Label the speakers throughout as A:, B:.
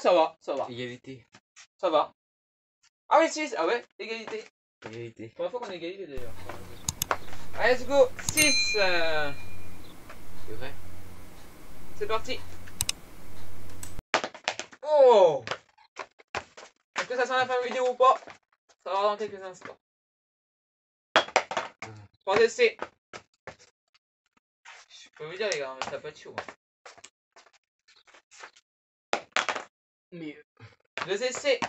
A: ça va, ça va,
B: Égalité.
A: ça va. Ah oui, 6, ah ouais, égalité.
B: Égalité.
A: Première fois qu'on est égalité d'ailleurs. Allez, let's go, 6. euh,
B: C'est vrai
A: c'est parti. Oh Est-ce que ça sent la fin de vidéo ou pas? Ça va dans quelques instants. 3 essais. Je peux vous dire les gars, mais ça peut être chaud. hein.
B: Mieux.
A: Deux essais.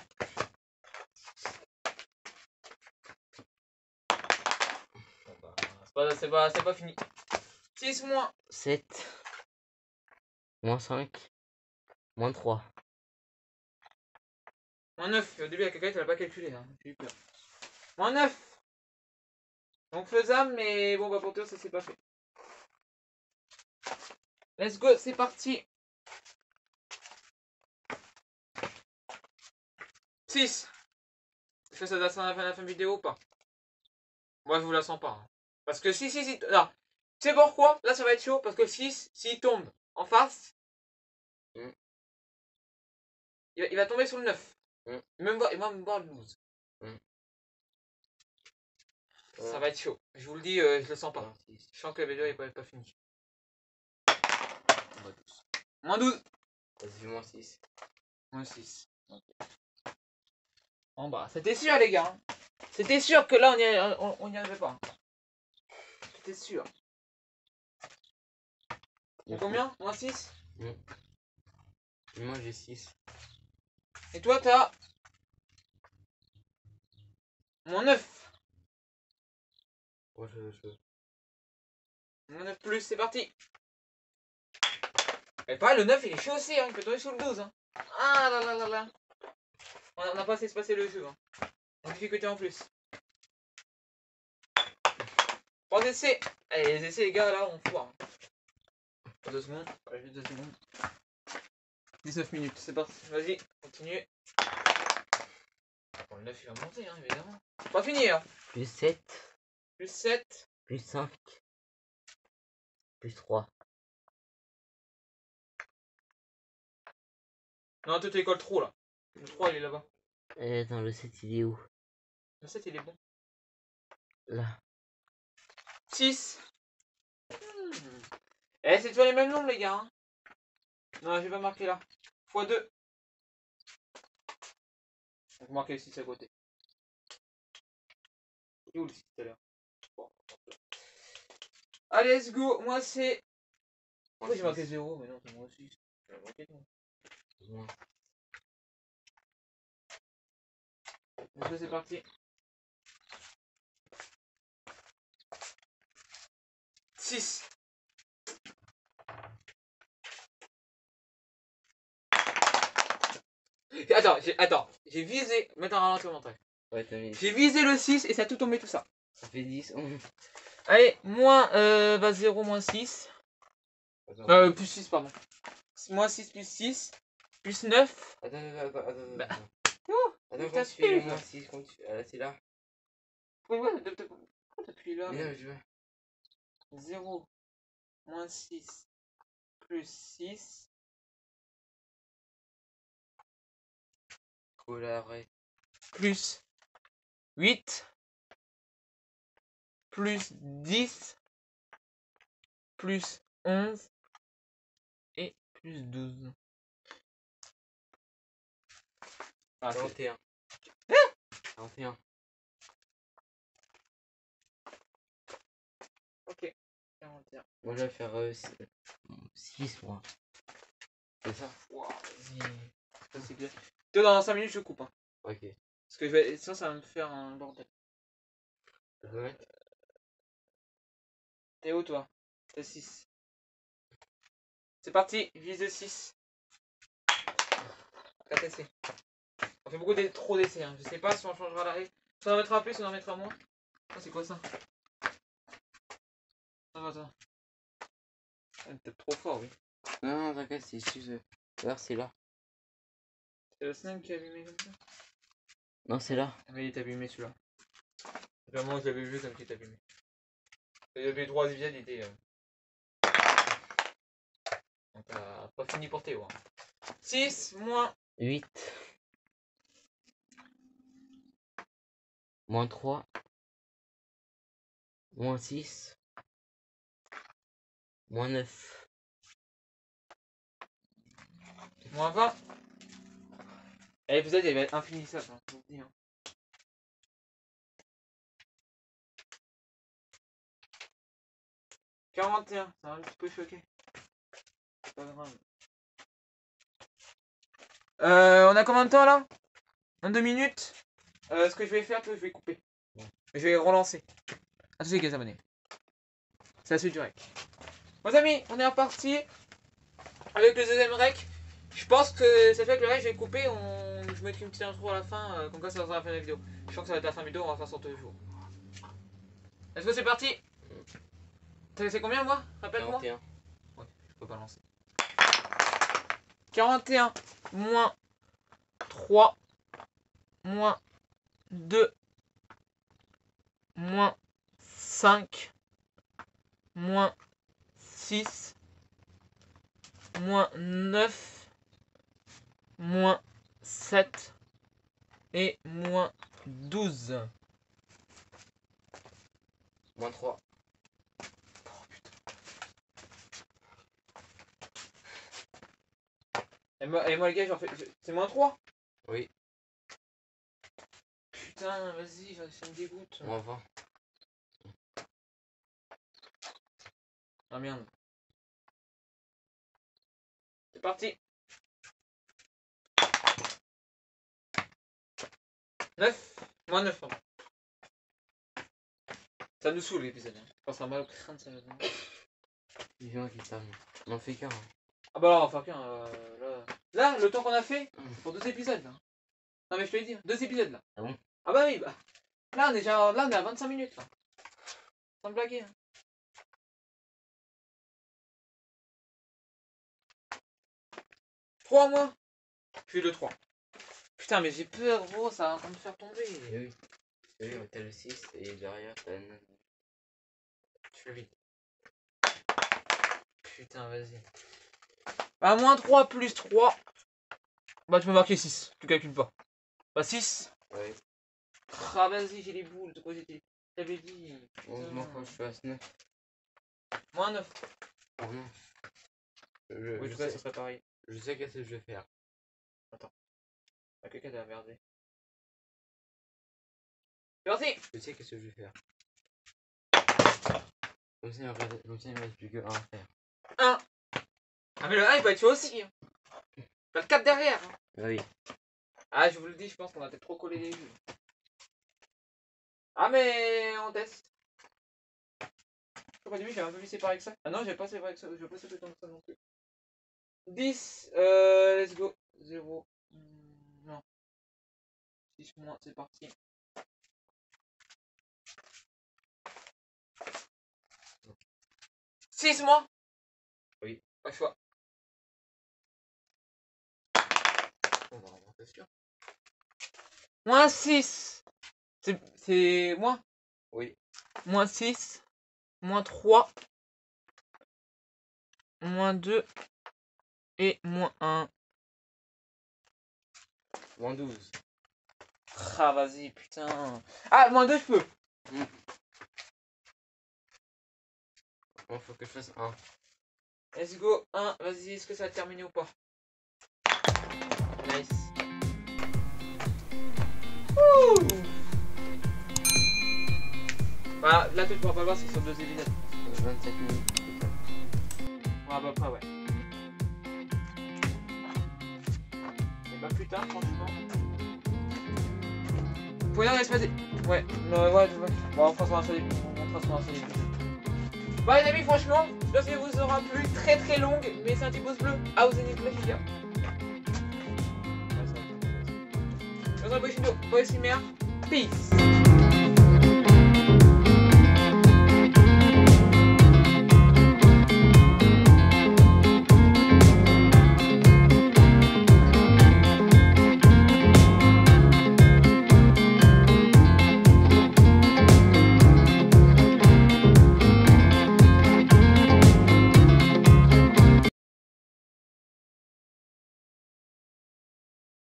A: Bah, C'est pas, c'est pas, c'est pas fini. 6 moins.
B: 7. Moins 5. Moins 3.
A: Moins 9. Au début, la cacahuète, elle a pas calculé. Hein. J'ai eu peur. Moins 9. Donc faisable, mais bon, bah pour toi, ça c'est pas fait. Let's go, c'est parti. 6. Est-ce que ça doit à la fin de la fin de vidéo ou pas? Moi, je vous la sens pas. hein. Parce que si, si, si. Non. Tu sais pourquoi? Là, ça va être chaud. Parce que 6, s'il tombe en face,
B: Mm.
A: il, va, il va tomber sur le 9.
B: Mm.
A: Même voir, va même voir le 12.
B: Mm.
A: Ça va être chaud. Je vous le dis, euh, je le sens pas.
B: Moins 6.
A: Je sens que la vidéo n'est pas, pas finie.
B: Moins 12.
A: Moins 12.
B: Vas-y, moins 6.
A: Moins 6. En bas. C'était sûr, les gars. C'était sûr que là, on y, a- on, on y arrivait pas. C'était sûr. Et combien? Moins 6
B: Moi j'ai 6.
A: Et toi, t'as. Moins 9.
B: Moi je. je...
A: Moins 9 plus, c'est parti. Et pareil, le 9, il est chaud aussi, hein. il peut tomber sur le 12. Hein. Ah là là là là. On n'a pas assez se passer le jeu. Hein. En difficulté en plus. 3 essais. Allez, les essais, les gars, là, on foire. 2 secondes. Allez, juste 2 secondes. 19 minutes, c'est parti. Vas-y, continue. Bon, le 9, il va monter, hein, évidemment. Pas fini, hein.
B: Plus 7.
A: Plus 7.
B: Plus 5. Plus 3.
A: Non, toi, tu écoles trop, là. Le 3, il est là-bas.
B: Et attends, le 7 il est où?
A: Le 7, il est bon.
B: Là.
A: 6. Eh, c'est toujours les mêmes nombres, les gars. hein. Non, je vais pas marquer là. x 2. On va marquer le 6 à côté. Est où le 6 tout à l'heure? Bon. Allez, let's go. Moi, c'est. Pourquoi j'ai marqué 0 Mais non, c'est moi 6. J'ai marqué. Go, c'est parti. 6. Attends, j'ai attends, j'ai visé. Un ralenti au montage.
B: Ouais, t'as mis.
A: J'ai visé le 6 et ça a tout tombé tout ça.
B: Ça fait 10.
A: Allez, moins euh, bah 0, moins 6.
B: Attends,
A: Euh, plus 6, pardon. Moins 6, plus 6. Plus 9.
B: attends, attends, attends, attends.
A: Bah.
B: attends. Attends,
A: fait,
B: moins
A: ça.
B: 6 comment tu fais Ah là, c'est là.
A: Pourquoi t'appuies là?
B: Non, je veux.
A: 0, moins 6, plus 6.
B: Collaret.
A: plus 8 plus 10 plus 11 et plus 12. Ah, c'est-
B: 41. 41.
A: ok. 41.
B: Moi, je vais faire 6 moi. C'est ça?
A: Wow, vas-y. Ça, c'est clair. Toi, dans 5 minutes, je coupe. Hein,
B: Ok.
A: parce que je vais... sinon, ça va me faire un bordel.
B: Peux mettre
A: T'es où, toi T'es 6. C'est parti, vise 6. 4 essais. On fait beaucoup de trop d'essais. Hein. Je sais pas si on changera la règle. Si on en mettra plus, on en mettra moins. Ah, c'est quoi ça? Attends, attends. Ah, T'es trop fort, oui.
B: Non, non, t'inquiète, c'est juste. Regarde, c'est là.
A: C'est le snap qui a abîmé comme ça?
B: Non, c'est là.
A: Ah, mais il est abîmé celui-là. Vraiment, je l'avais vu comme il est abîmé. Il y avait trois épisodes, il était. Euh... Donc, euh, pas fini pour Théo. 6 moins
B: 8. Moins 3. Moins 6. Moins 9.
A: Moins 20. Et l'épisode il va être infinissable, hein, je vous dis. Hein. « 41, ça m'a un petit peu choqué. C'est pas grave. Euh, on a combien de temps là? 22 minutes? Euh, ce que je vais faire, je vais couper. Je vais relancer. De suite, les abonnés. C'est la suite du rec. Mes amis, on est reparti avec le deuxième rec. Je pense que cette fois que le rec, je vais couper. On... Je mettrai une petite intro à la fin. Euh, comme quoi, ça sera la fin de la vidéo. Je pense que ça va être la fin de la vidéo. On va faire ça tous les jours. Est-ce que c'est parti? C'est combien, moi? Rappelle-moi.
B: 41.
A: Je peux pas lancer. 41 moins 3 moins 2 moins 5 moins 6 moins 9 moins 7 et moins 12.
B: Moins 3.
A: Et moi, et moi les gars, j'en fais. C'est moins 3
B: Oui.
A: Putain, vas-y, ça me dégoûte.
B: Moins 20.
A: Ah merde. C'est parti. 9 Moins 9, pardon. Ça nous saoule l'épisode. Hein. Je pense à mal au crâne, ça maintenant.
B: Il vient qui t'a On en fait qu'un. hein.
A: Ah bah là, enfin qu'un. Euh, là. là, le temps qu'on a fait, c'est pour deux épisodes. Là. Non mais je te l'ai dit, deux épisodes là.
B: Ah bon?
A: Ah bah oui, bah. Là on est déjà là, on est à 25 minutes là. Sans blaguer. hein. Trois mois Puis le 3. Putain mais j'ai peur gros, ça va me faire tomber.
B: Et oui. Et oui, t'as le 6 et derrière t'as le 9.
A: Tu fais vite. Putain vas-y. Bah moins 3 plus 3. Bah tu peux marquer 6, tu calcules pas. Bah 6.
B: Ouais.
A: Ah vas-y j'ai les boules, de quoi j'étais. J'avais dit.
B: Moi quand je suis à 9.
A: Moins 9.
B: Oh non. Je,
A: Oui,
B: je
A: tout cas,
B: sais,
A: ça serait pareil.
B: je sais qu'est-ce que je vais faire.
A: Ah, quelqu'un t'a merdé. C'est parti
B: Je sais qu'est-ce que je vais faire. Comme ça, il me reste, il plus que 1 à faire.
A: 1. Ah mais le 1 il peut être chaud aussi. T'as le 4 derrière. hein.
B: Ah oui.
A: Ah je vous le dis, je pense qu'on a peut-être trop collé les jeux. Ah mais on teste. Au début j'avais un peu vu séparé avec ça. Ah non j'ai pas séparé avec ça, je vais pas comme ça non plus. 10, euh, let's go. 0. Hmm, non. 6 moins, c'est parti. Six mois
B: Oui.
A: Pas choix.
B: On va remonter sûr.
A: Moins 6. C'est c'est moins?
B: Oui.
A: Moins 6. Moins 3. Moins 2. Et moins 1.
B: Moins 12.
A: Ah vas-y putain. Ah moins 2 je peux.
B: Bon, faut que je fasse 1.
A: Let's go. 1. Vas-y, est-ce que ça va terminer ou pas?
B: Nice.
A: Bah là tu pourras pas le voir, c'est sur deux épisodes.
B: 27 minutes.
A: Ouais, à peu près, ouais. Et pas plus tard, franchement. Faut dire l'espace. Ouais, ouais, ouais, ouais. Bon, on fera sur. On fera sur épisode. Bon, les amis, franchement, que ça vous aura plu. Très très longue, mais c'est un petit pouce bleu. Ah, vous les gars. Je vous en prie, Peace.